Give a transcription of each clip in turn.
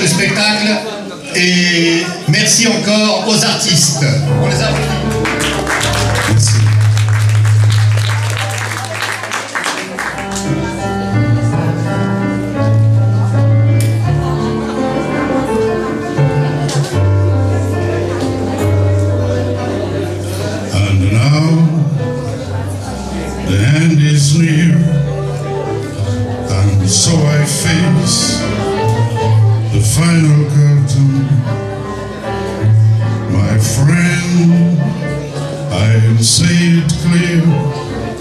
le spectacle et merci encore aux artistes. Les. can see it clear.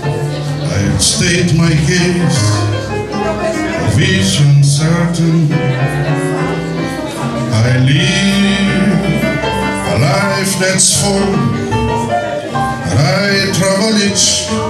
I have state my case, a vision certain. I live a life that's full, and I travel each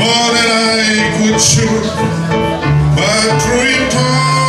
more than I could choose, but through it.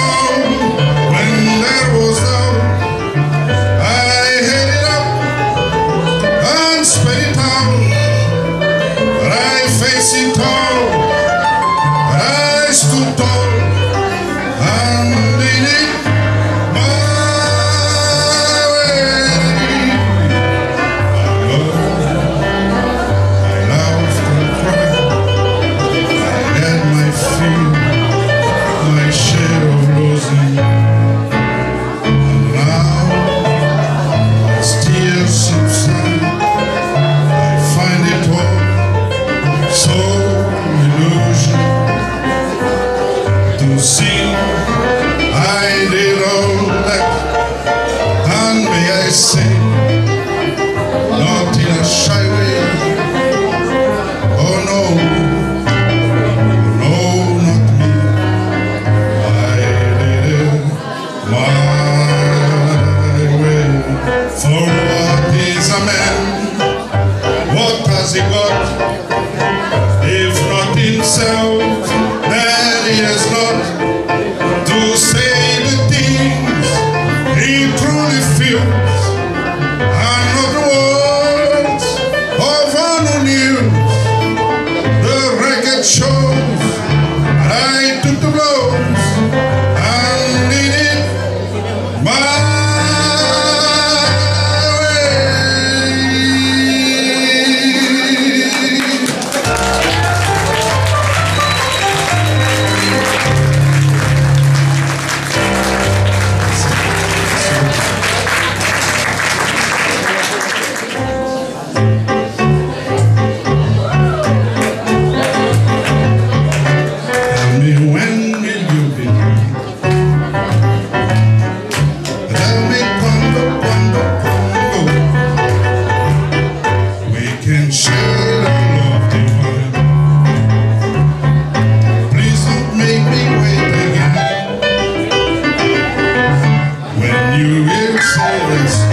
silence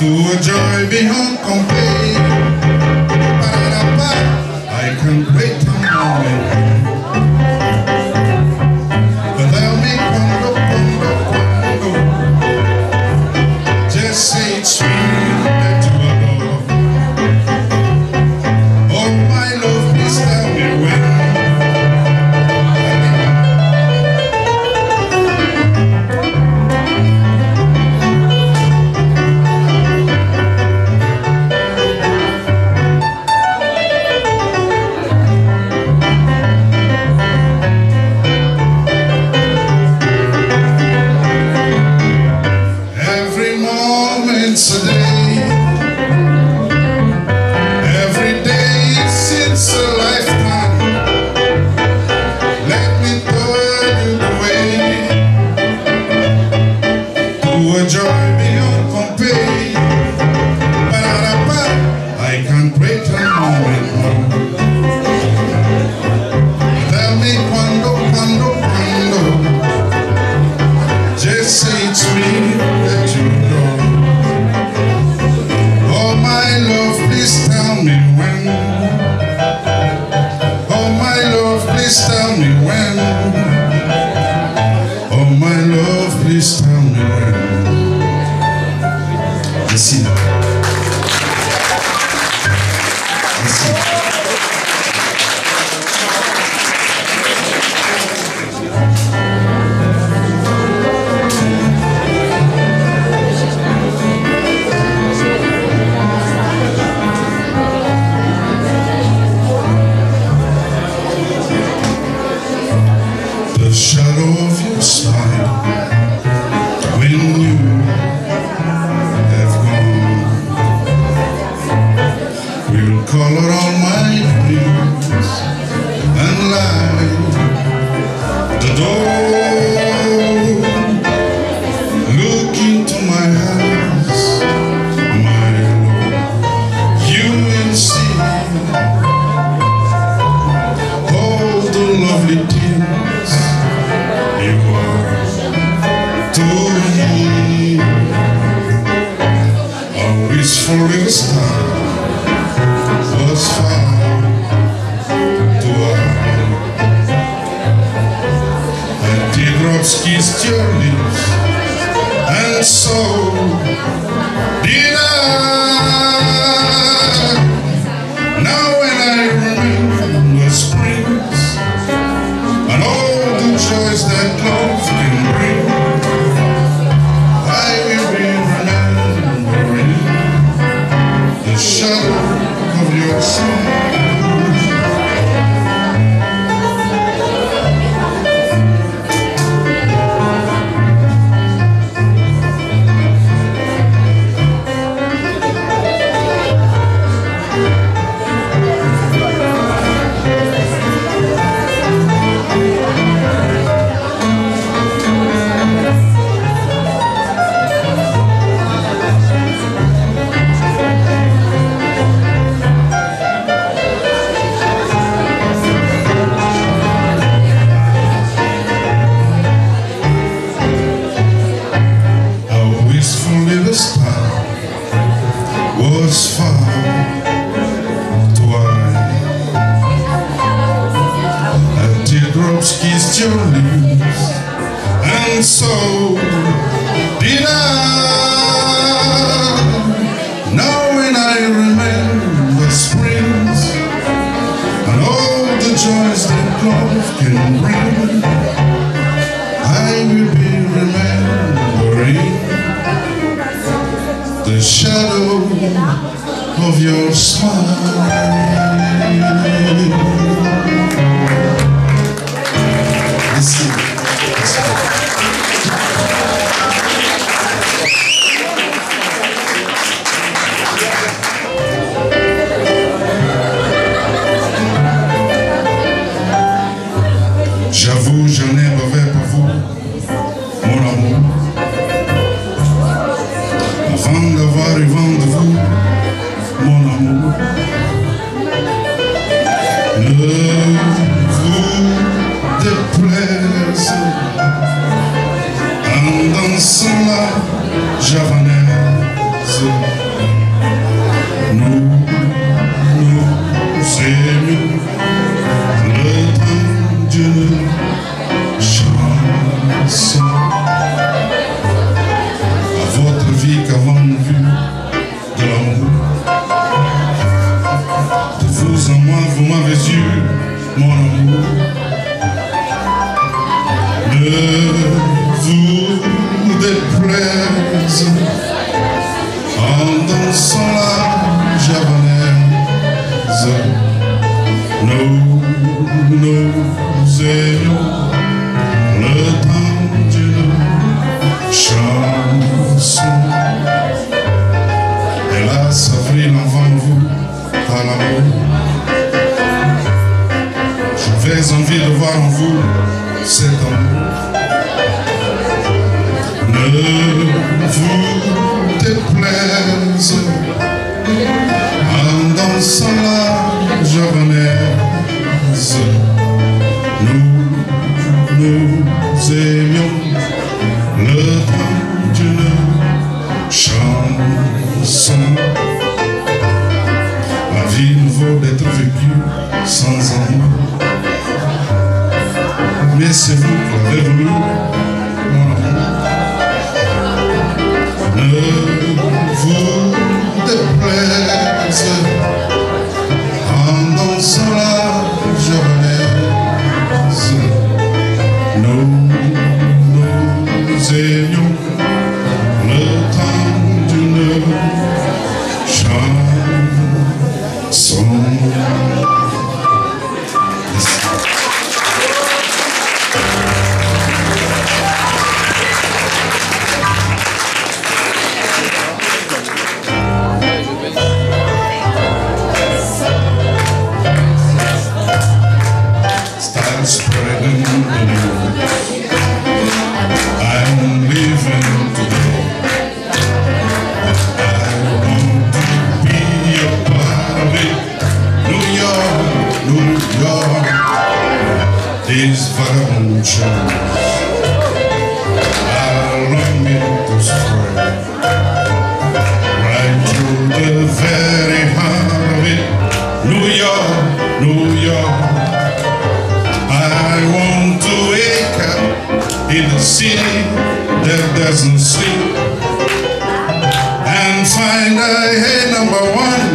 to enjoy being the uncompleted. well. Oh, my love, please I remember springs and all the joys that come me. shoes And so did I Now when I remember springs. And all the joys that love can bring. I will be remembering The shadow of your smile. J'avoue, j'en ai mauvais pour vous, mon amour. Avant d'avoir eu vent de vous, mon amour. Vous avançando já de voir en vous cet amour. Ne vous déplaise in a city that doesn't sleep. And find I hate number one.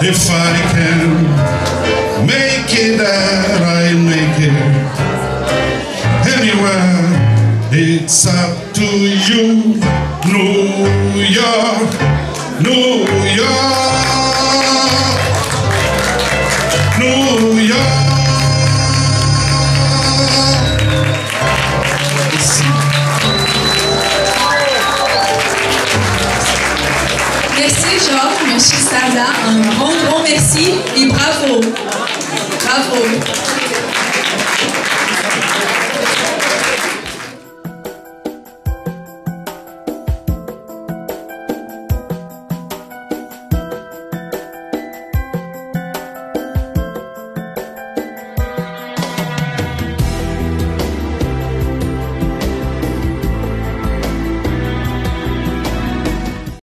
if I can make it that I make it. Anywhere it's up to you. New York New Monsieur Sada, un grand, grand merci et bravo. Bravo.